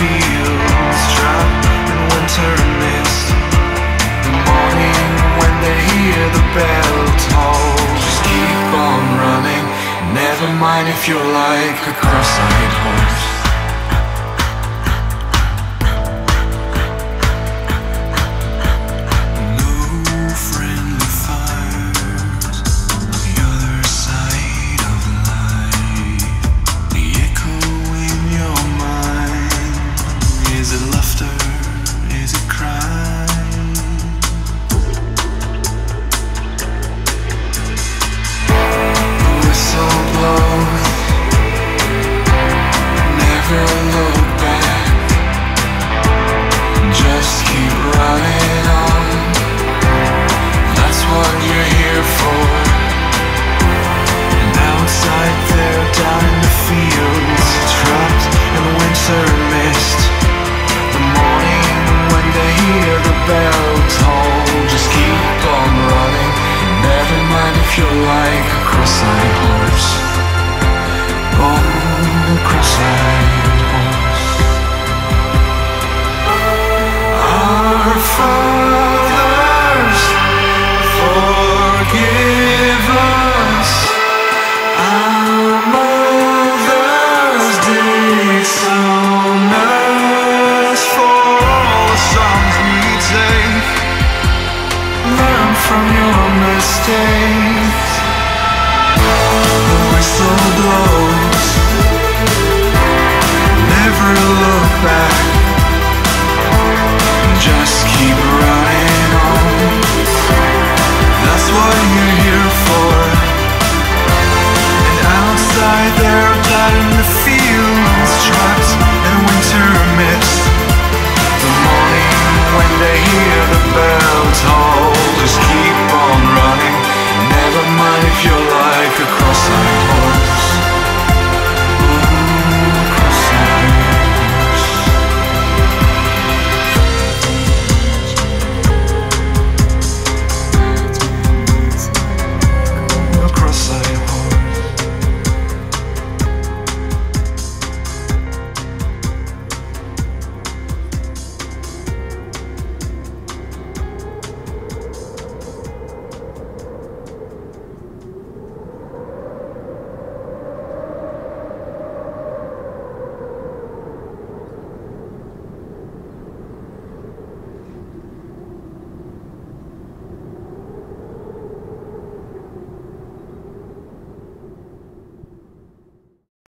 fields dry in winter mist. The morning when they hear the bell toll Just keep on running. Never mind if you're like a cross-eyed horse bell tall, Just keep on running. Never mind if you're like a cross-eyed